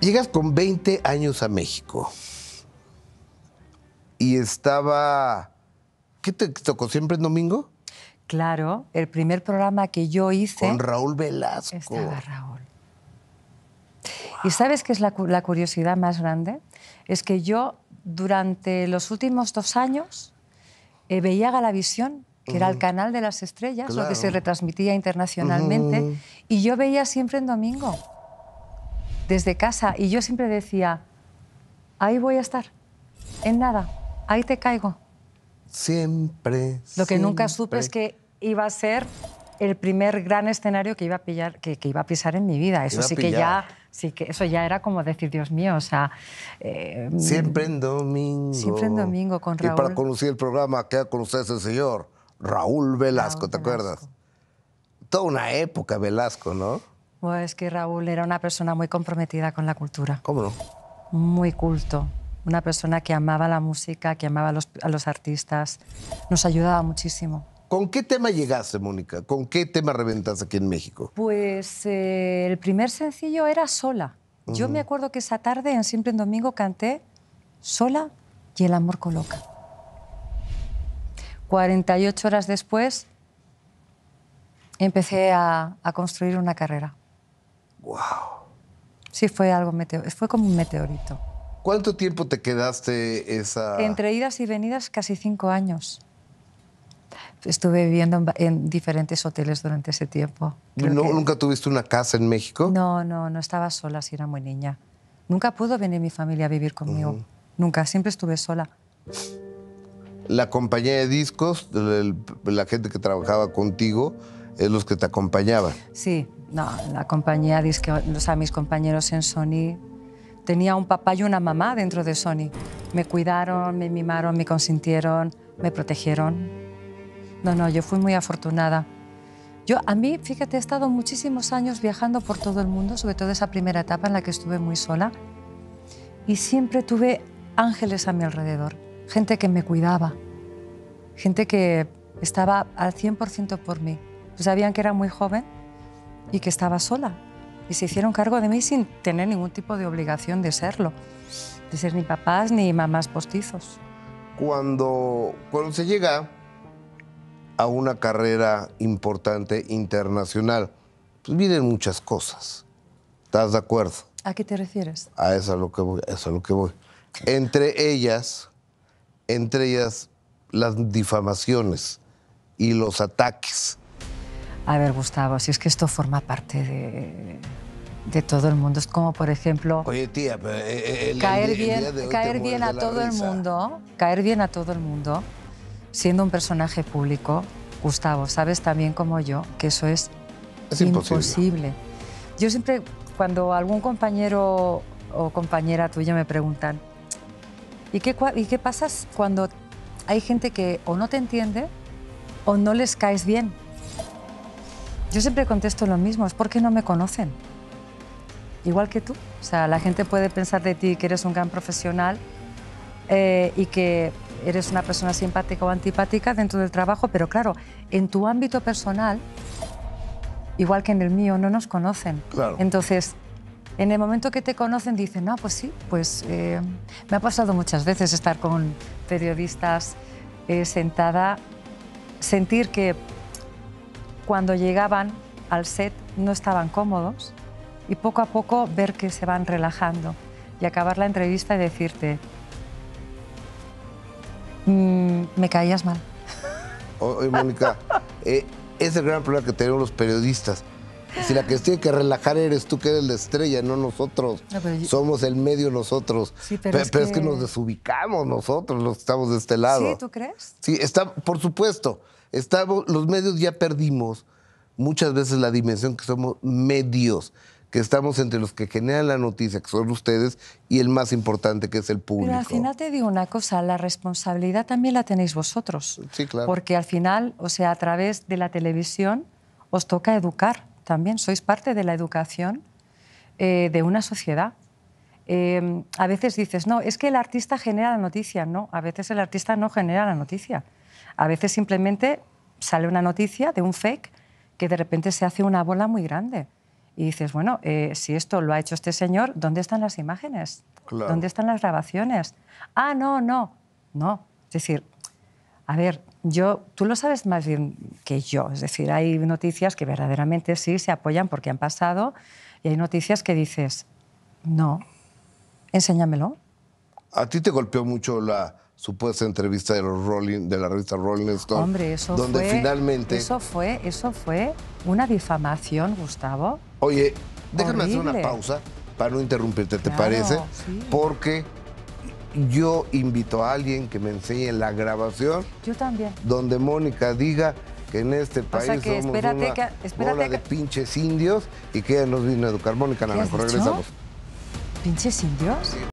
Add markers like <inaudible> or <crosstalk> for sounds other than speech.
Llegas con 20 años a México. Y estaba. ¿Qué te tocó siempre en domingo? Claro, el primer programa que yo hice. Con Raúl Velasco. Estaba Raúl. ¿Y sabes qué es la, la curiosidad más grande? Es que yo, durante los últimos dos años, eh, veía Galavisión, que era el canal de las estrellas, lo que se Claro. retransmitía internacionalmente, Ujú. y yo veía siempre en domingo, desde casa, y yo siempre decía, ahí voy a estar, en nada, ahí te caigo. Siempre. Lo que nunca supe siempre. es que iba a ser el primer gran escenario que iba a pillar, que, que iba a pisar en mi vida. Eso sí que ya, sí que eso ya era como decir, Dios mío, o sea, eh, Siempre en domingo. Siempre en domingo, con Y para Raúl. conducir el programa, queda con ustedes el señor Raúl Velasco, Raúl ¿te Velasco. acuerdas? Toda una época Velasco, ¿no? Pues que Raúl era una persona muy comprometida con la cultura, ¿Cómo no? muy culto, una persona que amaba la música, que amaba a los, a los artistas, nos ayudaba muchísimo. ¿Con qué tema llegaste, Mónica? ¿Con qué tema reventaste aquí en México? Pues eh, el primer sencillo era Sola. Yo me acuerdo que esa tarde en Siempre en Domingo canté Sola y El amor coloca. 48 horas después empecé a, a construir una carrera. ¡Wow! Sí, fue algo meteo- fue como un meteorito. ¿Cuánto tiempo te quedaste esa...? Entre idas y venidas, casi cinco años. Estuve viviendo en, diferentes hoteles durante ese tiempo. ¿No- que- ¿Nunca tuviste una casa en México? No, no, no estaba sola, si era muy niña. Nunca pudo venir mi familia a vivir conmigo. Nunca, siempre estuve sola. La compañía de discos, el- la gente que trabajaba contigo, es los que te acompañaban. Sí, no, la compañía, disque- o sea, mis compañeros en Sony, tenía un papá y una mamá dentro de Sony. Me cuidaron, me mimaron, me consintieron, me protegieron. No, no, yo fui muy afortunada. Yo, a mí, fíjate, he estado muchísimos años viajando por todo el mundo, sobre todo esa primera etapa en la que estuve muy sola, y siempre tuve ángeles a mi alrededor, gente que me cuidaba, gente que estaba al 100% por mí. Sabían que era muy joven y que estaba sola. Y se hicieron cargo de mí sin tener ningún tipo de obligación de serlo, de ser ni papás ni mamás postizos. Cuando, cuando se llega a una carrera importante internacional, pues vienen muchas cosas. ¿Estás de acuerdo? ¿A qué te refieres? A eso es a lo que voy, a eso es a lo que voy. Entre ellas, entre ellas, las difamaciones y los ataques. A ver, Gustavo, si es que esto forma parte de, de todo el mundo. Es como, por ejemplo, Oye, tía, pero, eh, eh, el- caer el bien, caer bien a todo el mundo, caer bien a todo el mundo, siendo un personaje público, Gustavo, sabes también como yo que eso es, Es imposible. imposible. Yo siempre, cuando algún compañero o compañera tuya me preguntan, ¿y qué, ¿y qué pasa cuando hay gente que o no te entiende o no les caes bien? Yo siempre contesto lo mismo, es porque no me conocen. Igual que tú. O sea, la gente puede pensar de ti que eres un gran profesional eh, y que eres una persona simpática o antipática dentro del trabajo, pero claro, en tu ámbito personal, igual que en el mío, no nos conocen. Claro. Entonces, en el momento que te conocen, dicen, no, pues sí, pues eh, me ha pasado muchas veces estar con periodistas eh, sentada, sentir que cuando llegaban al set no estaban cómodos y poco a poco ver que se van relajando y acabar la entrevista y decirte, "Mm, me caías mal. <laughs> Oye, Mónica, eh, es el gran problema que tenemos los periodistas. Si la que tiene que relajar eres tú, que eres la estrella, no nosotros. No, pero yo- Somos el medio nosotros. Sí, pero Pe- es es que que- nos desubicamos nosotros, los que estamos de este lado. ¿Sí, tú crees? Sí, está, por supuesto. Estamos, los medios ya perdimos muchas veces la dimensión que somos medios, que estamos entre los que generan la noticia, que son ustedes, y el más importante, que es el público. Pero al final te digo una cosa, la responsabilidad también la tenéis vosotros. Sí, claro. Porque al final, o sea, a través de la televisión os toca educar también, sois parte de la educación eh, de una sociedad. Eh, a veces dices, no, es que el artista genera la noticia. No, a veces el artista no genera la noticia. A veces simplemente sale una noticia de un fake que de repente se hace una bola muy grande. Y dices, bueno, eh, si esto lo ha hecho este señor, ¿dónde están las imágenes? Claro. ¿Dónde están las grabaciones? Ah, no, no, no. Es decir, a ver, yo, tú lo sabes más bien que yo. Es decir, hay noticias que verdaderamente sí se apoyan porque han pasado y hay noticias que dices, no, enséñamelo. ¿A ti te golpeó mucho la supuesta entrevista de los Rolling, de la revista Rolling Stone? Hombre, eso donde fue, finalmente. Eso fue, eso fue una difamación, Gustavo. Oye, déjame hacer una pausa para no interrumpirte, ¿te Claro, parece? sí. Porque yo invito a alguien que me enseñe la grabación Yo también. donde Mónica diga que en este O sea país que somos espérate una que- espérate bola de pinches indios y que ella nos vino a educar. Mónica ¿Qué has Naranjo, regresamos. ¿Pinches indios?